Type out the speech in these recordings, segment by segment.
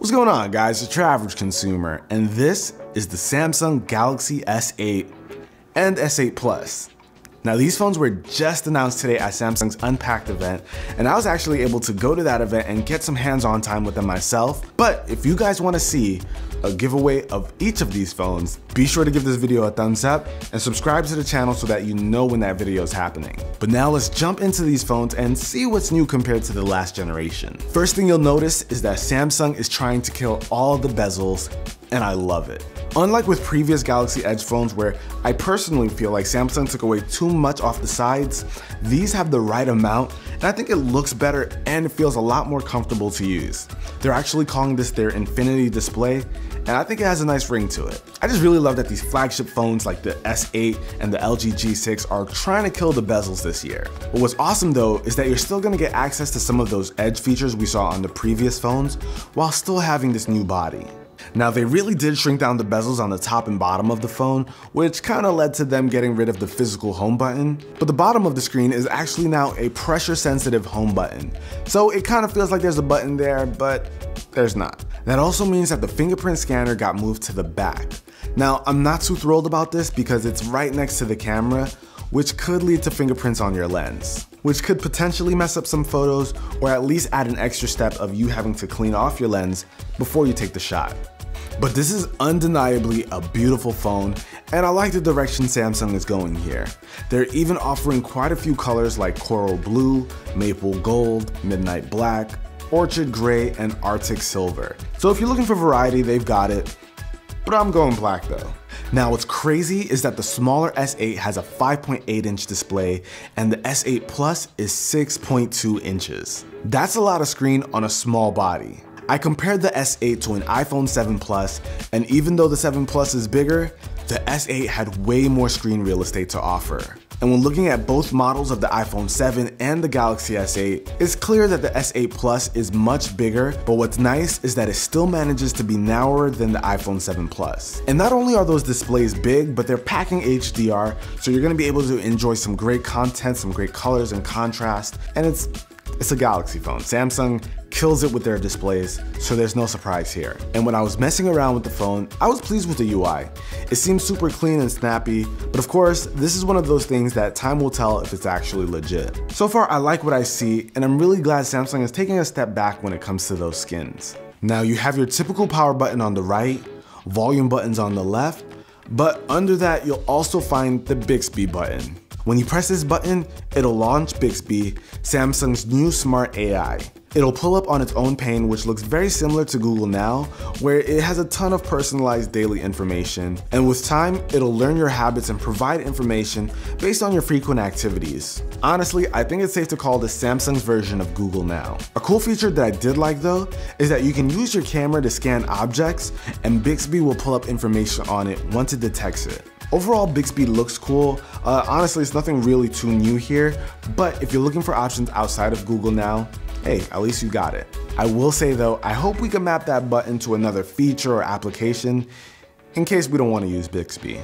What's going on guys, it's your average consumer, and this is the Samsung Galaxy S8 and S8 Plus. Now these phones were just announced today at Samsung's Unpacked event, and I was actually able to go to that event and get some hands-on time with them myself. But if you guys wanna see a giveaway of each of these phones, be sure to give this video a thumbs up and subscribe to the channel so that you know when that video is happening. But now let's jump into these phones and see what's new compared to the last generation. First thing you'll notice is that Samsung is trying to kill all the bezels, and I love it. Unlike with previous Galaxy Edge phones where I personally feel like Samsung took away too much off the sides, these have the right amount and I think it looks better and it feels a lot more comfortable to use. They're actually calling this their Infinity display and I think it has a nice ring to it. I just really love that these flagship phones like the S8 and the LG G6 are trying to kill the bezels this year. But what's awesome though is that you're still gonna get access to some of those edge features we saw on the previous phones while still having this new body. Now they really did shrink down the bezels on the top and bottom of the phone, which kind of led to them getting rid of the physical home button, but the bottom of the screen is actually now a pressure sensitive home button. So it kind of feels like there's a button there, but there's not. That also means that the fingerprint scanner got moved to the back. Now I'm not too thrilled about this because it's right next to the camera, which could lead to fingerprints on your lens, which could potentially mess up some photos or at least add an extra step of you having to clean off your lens before you take the shot. But this is undeniably a beautiful phone and I like the direction Samsung is going here. They're even offering quite a few colors like coral blue, maple gold, midnight black, orchid gray, and arctic silver. So if you're looking for variety, they've got it, but I'm going black though. Now what's crazy is that the smaller S8 has a 5.8 inch display and the S8 Plus is 6.2 inches. That's a lot of screen on a small body. I compared the S8 to an iPhone 7 Plus, and even though the 7 Plus is bigger, the S8 had way more screen real estate to offer. And when looking at both models of the iPhone 7 and the Galaxy S8, it's clear that the S8 Plus is much bigger, but what's nice is that it still manages to be narrower than the iPhone 7 Plus. And not only are those displays big, but they're packing HDR, so you're gonna be able to enjoy some great content, some great colors and contrast, and it's it's a Galaxy phone. Samsung kills it with their displays, so there's no surprise here. And when I was messing around with the phone, I was pleased with the UI. It seems super clean and snappy, but of course, this is one of those things that time will tell if it's actually legit. So far, I like what I see, and I'm really glad Samsung is taking a step back when it comes to those skins. Now you have your typical power button on the right, volume buttons on the left, but under that you'll also find the Bixby button. When you press this button, it'll launch Bixby, Samsung's new smart AI. It'll pull up on its own pane which looks very similar to Google Now, where it has a ton of personalized daily information, and with time, it'll learn your habits and provide information based on your frequent activities. Honestly, I think it's safe to call this Samsung's version of Google Now. A cool feature that I did like though, is that you can use your camera to scan objects, and Bixby will pull up information on it once it detects it. Overall, Bixby looks cool. Uh, honestly, it's nothing really too new here, but if you're looking for options outside of Google now, hey, at least you got it. I will say though, I hope we can map that button to another feature or application in case we don't want to use Bixby.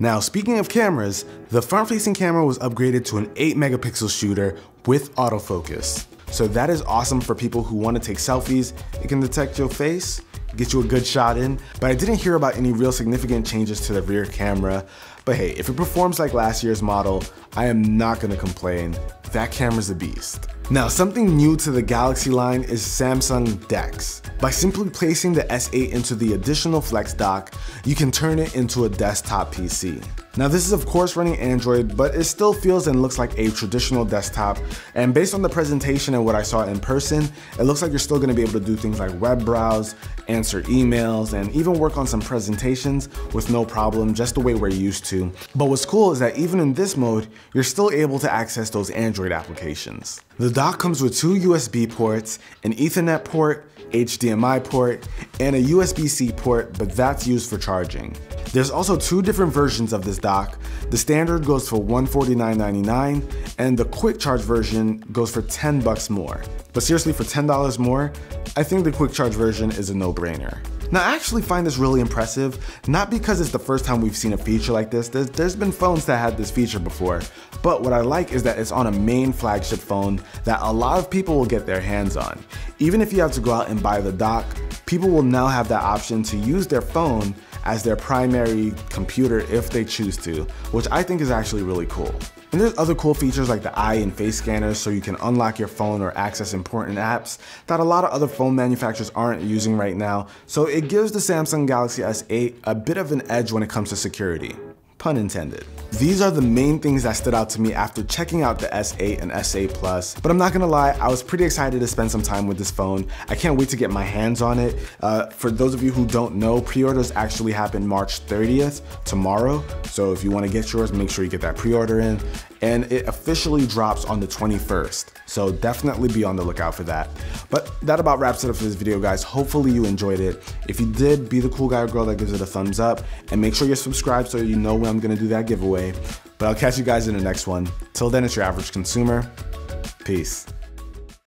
Now, speaking of cameras, the front-facing camera was upgraded to an 8 megapixel shooter with autofocus. So that is awesome for people who want to take selfies. It can detect your face, get you a good shot in, but I didn't hear about any real significant changes to the rear camera. But hey, if it performs like last year's model, I am not gonna complain. That camera's a beast. Now, something new to the Galaxy line is Samsung DeX. By simply placing the S8 into the additional Flex dock, you can turn it into a desktop PC. Now this is of course running Android, but it still feels and looks like a traditional desktop. And based on the presentation and what I saw in person, it looks like you're still gonna be able to do things like web browse, answer emails, and even work on some presentations with no problem, just the way we're used to. But what's cool is that even in this mode, you're still able to access those Android applications. The dock comes with two USB ports, an ethernet port, HDMI port, and a USB-C port, but that's used for charging. There's also two different versions of this dock. The standard goes for $149.99 and the quick charge version goes for 10 bucks more. But seriously, for $10 more, I think the quick charge version is a no-brainer. Now I actually find this really impressive, not because it's the first time we've seen a feature like this, there's, there's been phones that had this feature before, but what I like is that it's on a main flagship phone that a lot of people will get their hands on. Even if you have to go out and buy the dock, people will now have that option to use their phone as their primary computer if they choose to, which I think is actually really cool. And there's other cool features like the eye and face scanners so you can unlock your phone or access important apps that a lot of other phone manufacturers aren't using right now. So it gives the Samsung Galaxy S8 a bit of an edge when it comes to security pun intended. These are the main things that stood out to me after checking out the S8 and S8 Plus, but I'm not gonna lie, I was pretty excited to spend some time with this phone. I can't wait to get my hands on it. Uh, for those of you who don't know, pre-orders actually happen March 30th, tomorrow, so if you wanna get yours, make sure you get that pre-order in and it officially drops on the 21st. So definitely be on the lookout for that. But that about wraps it up for this video, guys. Hopefully you enjoyed it. If you did, be the cool guy or girl that gives it a thumbs up and make sure you're subscribed so you know when I'm gonna do that giveaway. But I'll catch you guys in the next one. Till then, it's your average consumer. Peace.